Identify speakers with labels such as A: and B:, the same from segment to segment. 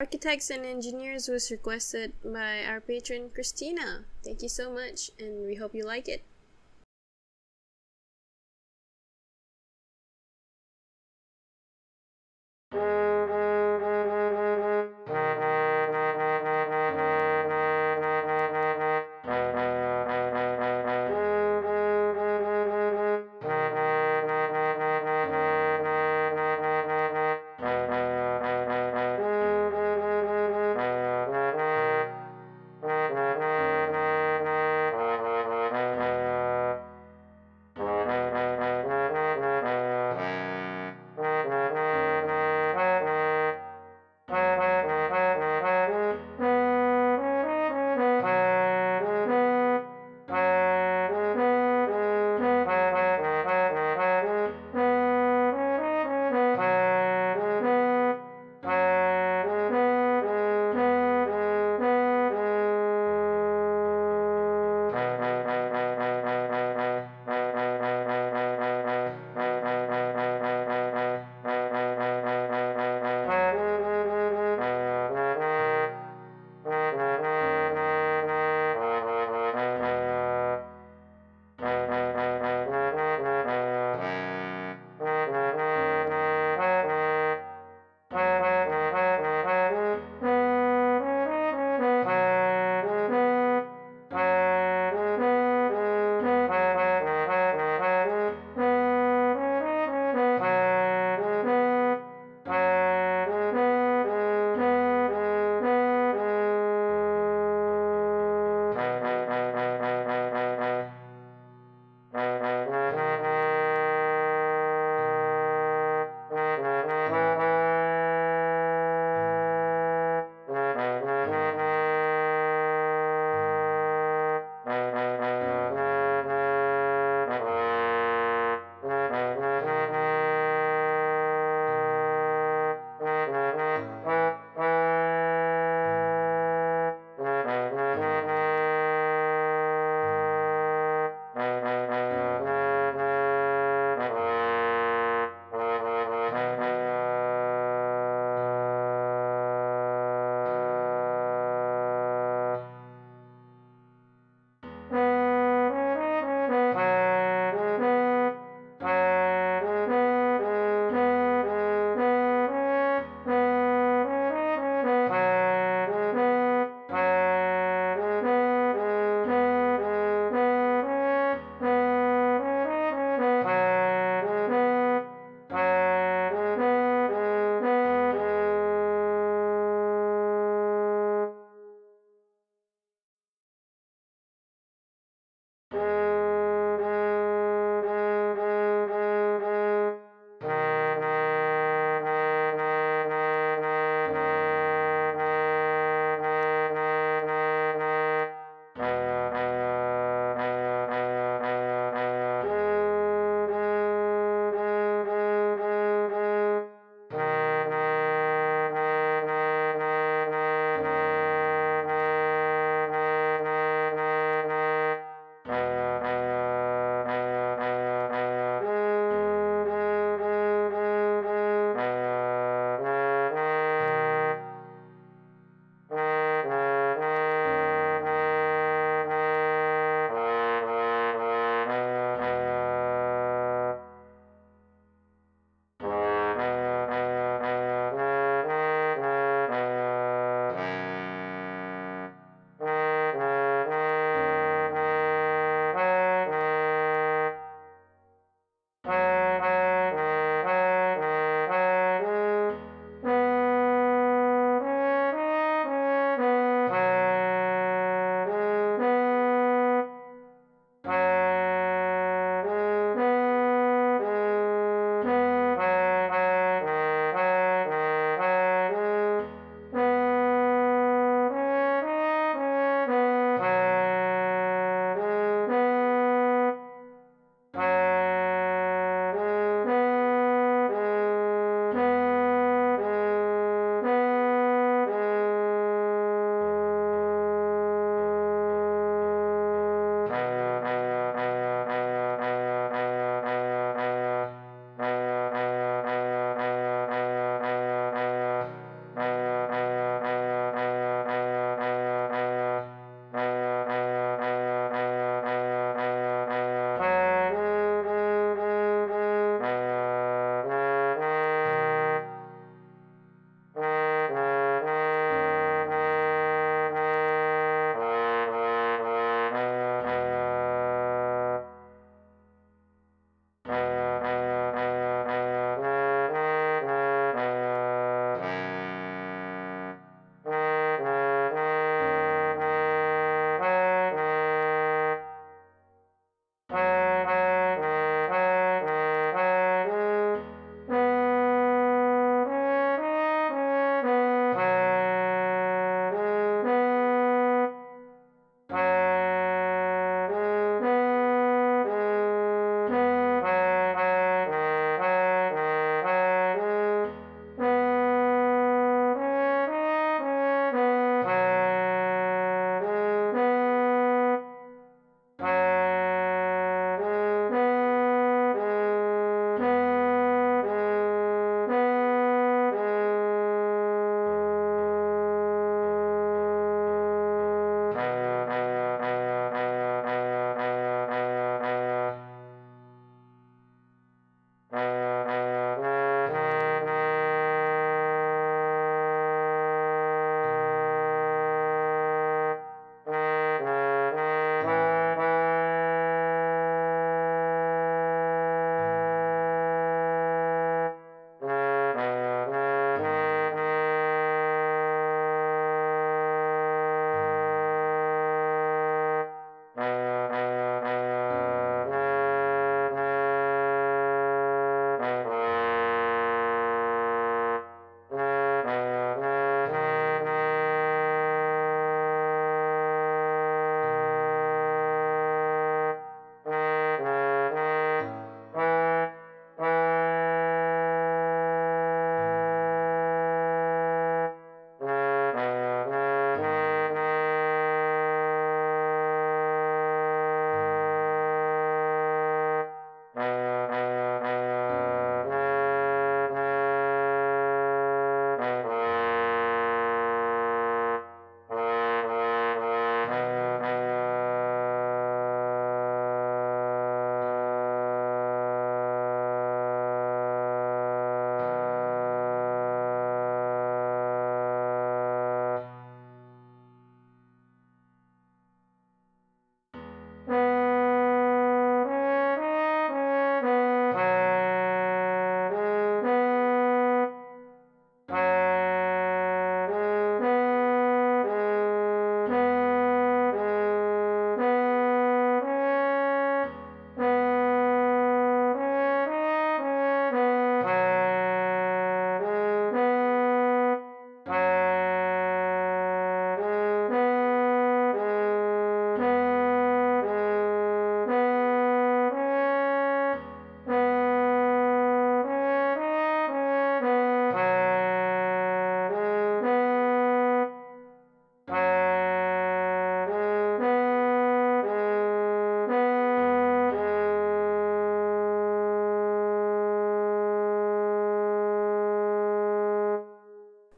A: Architects and Engineers was requested by our patron Christina. Thank you so much, and we hope you like it.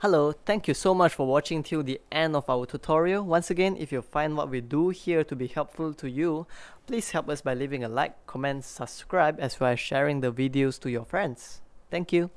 B: Hello, thank you so much for watching till the end of our tutorial. Once again, if you find what we do here to be helpful to you, please help us by leaving a like, comment, subscribe as well as sharing the videos to your friends. Thank you.